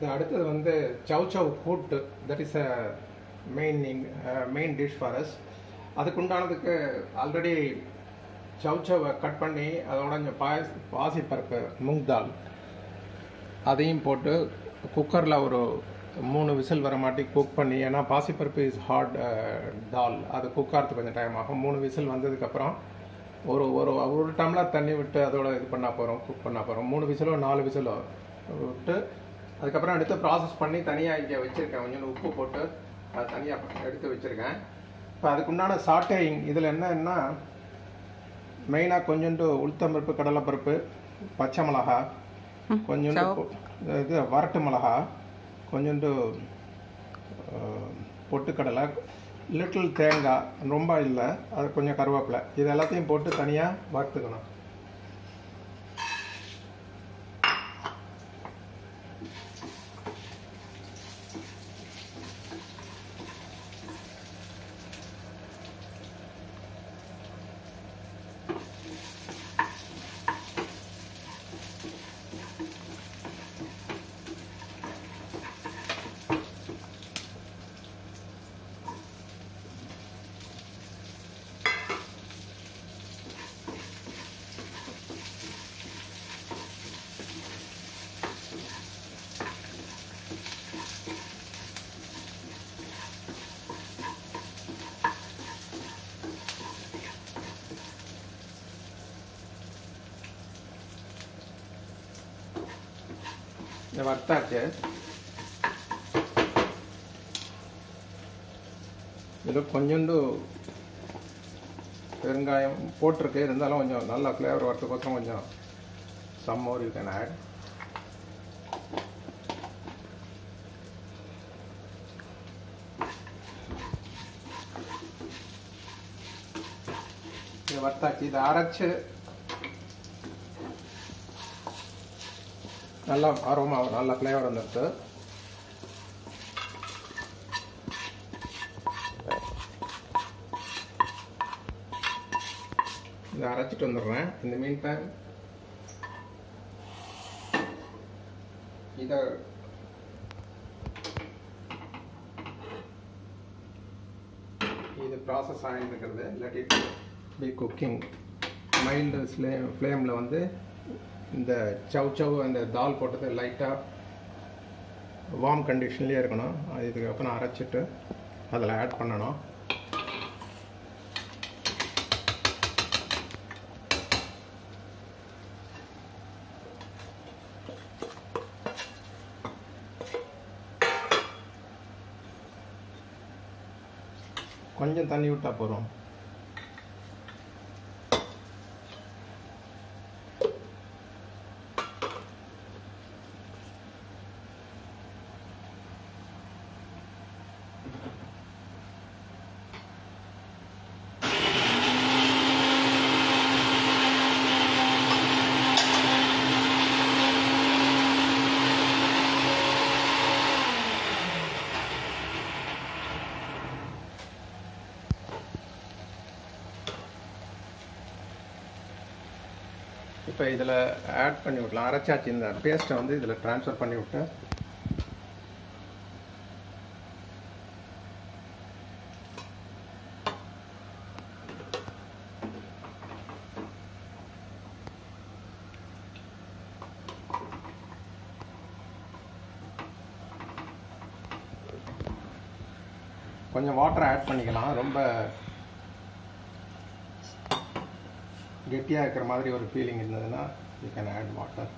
இது அடுத்தது வந்து chow chow kootu that is a main main dish for us அதுக்குண்டானதுக்கு already chow சவ்வை cut பண்ணி அதோட இந்த பாயஸ் பாசிப்பருப்பு மூங் தால் அதையும் போட்டு குக்கரில் ஒரு மூணு விசில் வர மாட்டி குக் பண்ணி ஏன்னா பாசிப்பருப்பு இஸ் ஹார்ட் தால் அது குக் ஆகிறதுக்கு கொஞ்சம் டைம் ஆகும். மூணு விசில் வந்ததுக்கப்புறம் ஒரு ஒரு ஒரு டம்ளர் தண்ணி விட்டு அதோட இது பண்ணால் போகிறோம் குக் பண்ணால் போகிறோம் மூணு விசிலோ நாலு விசிலோ விட்டு அதுக்கப்புறம் எடுத்து ப்ராசஸ் பண்ணி தனியாக இங்கே வச்சுருக்கேன். கொஞ்சம் உப்பு போட்டு அது தனியாக எடுத்து வச்சுருக்கேன். இப்போ அதுக்குண்டான சாட்டையிங் இதில் என்னன்னா மெயினாக கொஞ்சோண்டு உளுத்தம்பருப்பு கடலைப்பருப்பு பச்சை மிளகா கொஞ்சோண்டு இது வரட்டு மிளகா கொஞ்சோண்டு பொட்டுக்கடலை லிட்டில் தேங்காய் ரொம்ப இல்லை அது கொஞ்சம் கருவேப்பிலை. இது எல்லாத்தையும் போட்டு தனியாக வறுத்துக்கணும். இதை வறுத்தாச்சு இதில் கொஞ்சோண்டு பெருங்காயம் போட்டிருக்கு இருந்தாலும் கொஞ்சம் நல்ல ஃப்ளேவர் வரதுக்கோசரம் கொஞ்சம் some more you can add இதை வறுத்தாச்சு இதை அரைச்சி நல்லா அரோமா நல்ல ஃப்ளேவர் வந்துடுது இதை அரைச்சிட்டு வந்துடுறேன். இந்த மீன் பேன் இதை இது ப்ராசஸ் ஆகிட்டு இருக்கிறது இல்லாட்டி பி குக்கிங் மைல்டு ஃப்ளேம் ஃப்ளேமில் வந்து இந்த சவ் சவ் அந்த தால் போட்டது லைட்டாக வார்ம் கண்டிஷன்லேயே இருக்கணும். அது இதுக்கப்புறம் அரைச்சிட்டு அதில் ஆட் பண்ணணும். கொஞ்சம் தண்ணி விட்டால் போதும். இப்போ இதில் ஆட் பண்ணி விடலாம். அரைச்சாச்சு. இந்த பேஸ்ட்டை வந்து இதில் ட்ரான்ஸ்ஃபர் பண்ணி விட்டு கொஞ்சம் வாட்டர் ஆட் பண்ணிக்கலாம். ரொம்ப கெட்டியாக இருக்கிற மாதிரி ஒரு ஃபீலிங் இருந்ததுன்னா யூ கேன் ஆட் வாட்டர்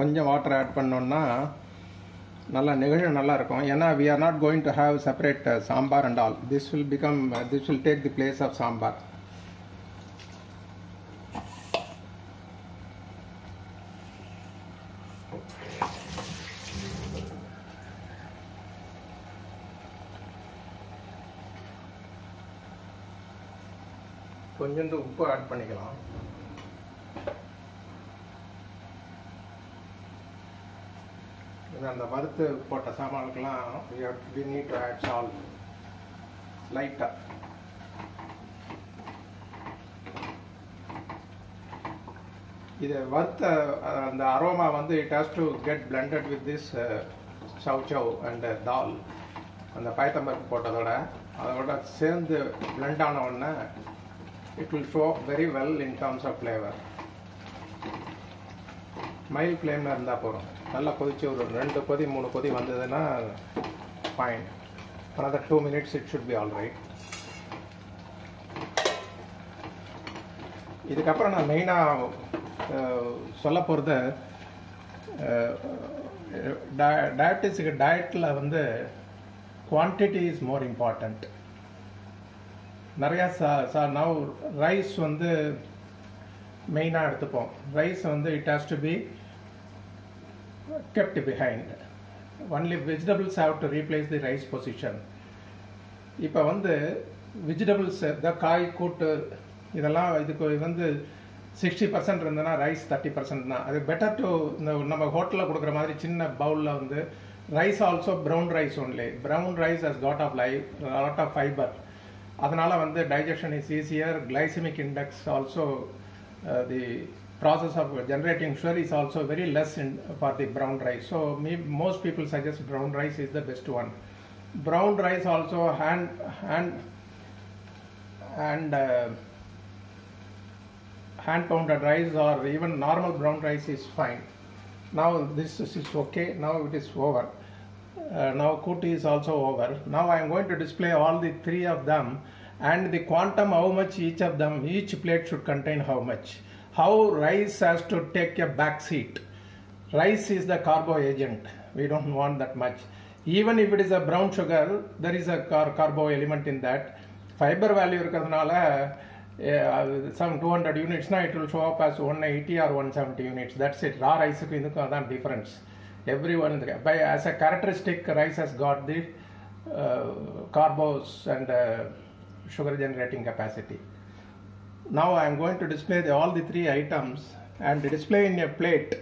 கொஞ்சம் வாட்டர் ஆட் பண்ணோம்னா நல்லா நிகழ்வு நல்லா இருக்கும். ஏன்னா we are not going to have separate sambar and all this will become this will take the place of sambar கொஞ்சோண்டு உப்பு ஆட் பண்ணிக்கலாம். அந்த வறுத்து போட்ட சாமானுக்கெல்லாம் we need to add salt லைட்டாக இது வறுத்த அந்த அரோமா வந்து it has to get blended with this chow chow and dal அந்த பயத்தம்பருக்கு போட்டதோட அதோட சேர்ந்து blend ஆன உடனே it will show very well in terms of flavour mild ஃப்ளேமில் இருந்தால் போதும். நல்லா கொதிச்சு ஒரு ரெண்டு கொதி மூணு கொதி வந்ததுன்னா fine another two minutes it should be all right இதுக்கப்புறம் நான் மெயினாக சொல்ல போகிறது டயட்டிஸுக்கு டயட்டில் வந்து குவான்டிட்டி இஸ் மோர் இம்பார்ட்டண்ட் நிறையா சா சா நவ் ரைஸ் வந்து மெயினாக எடுத்துப்போம். ரைஸ் வந்து it has to be kept behind. Only vegetables have to replace the rice position. இப்போ வந்து வெஜிடபிள்ஸ் இந்த காய் கூட்டு இதெல்லாம் இதுக்கு வந்து சிக்ஸ்டி பர்சன்ட் இருந்ததுன்னா ரைஸ் தேர்ட்டி பர்சன்ட் தான் அது பெட்டர் டு இந்த நம்ம ஹோட்டலில் கொடுக்குற மாதிரி சின்ன பவுலில் வந்து rice also brown rice only brown rice has got of life lot of fibre அதனால் வந்து digestion is easier glycaemic index also the process of generating sugar is also very less in, for the brown rice. So me, most people suggest brown rice is the best one. Brown rice also hand hand and uh, hand pounded rice or even normal brown rice is fine. Now this is okay. Now it is over. Uh, now kuti is also over. Now I am going to display all the three of them and the quantum how much each of them each plate should contain how much how rice has to take a back seat. Rice is the carbo agent. We don't want that much. Even if it is a brown sugar, there is a car- carbo element in that. Fiber value இருக்கிறதுனால uh, some 200 units now it will show up as 180 or 170 units. That's it. Raw rice க்கு இதுக்கும் அதான் difference. Everyone by as a characteristic rice has got the uh, carbos and uh, sugar generating capacity. Now I am going to display the, all the three items and display in a plate.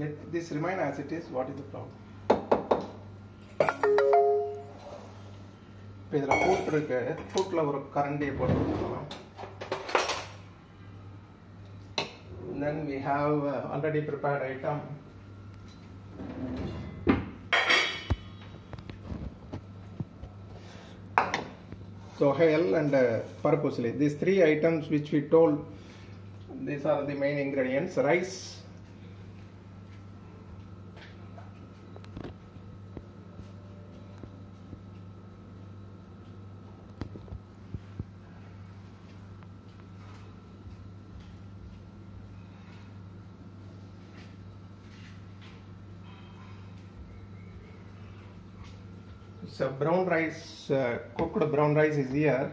Let this remain as it is. What is the problem? இப்போ இதில் boot இருக்கு பூட்டில் ஒரு கரண்டியை போட்டு வச்சுக்கலாம் then we have uh, already prepared item so hell and uh, purposely these three items which we told these are the main ingredients rice So brown rice, uh, cooked brown rice is here.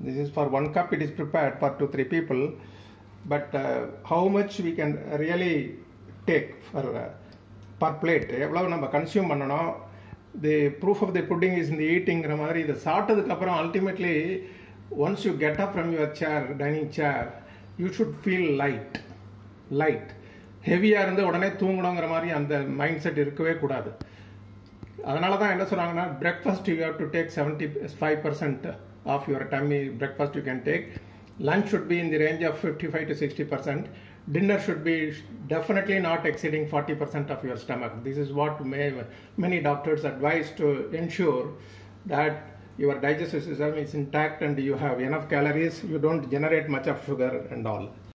This is for one cup. It is prepared for two three people. But uh, how much we can really take for uh, per plate? எவ்வளவு நம்ம consume பண்ணணும் the proof of the pudding is இந்த ஈட்டிங்கிற மாதிரி இதை சாப்பிட்டதுக்கு அப்புறம் ultimately once you get up from your chair dining chair you should feel light light ஹெவியாக இருந்து உடனே தூங்கணுங்கிற மாதிரி அந்த மைண்ட் செட் இருக்கவே கூடாது. அதனால தான் என்ன சொல்கிறாங்கன்னா breakfast you have to take seventy five percent of your tummy breakfast you can take lunch should be in the range of fifty five to sixty percent dinner should be definitely not exceeding forty percent of your stomach this is what may many doctors advise to ensure that your digestive system is intact and you have enough calories. You don't generate much of sugar and all.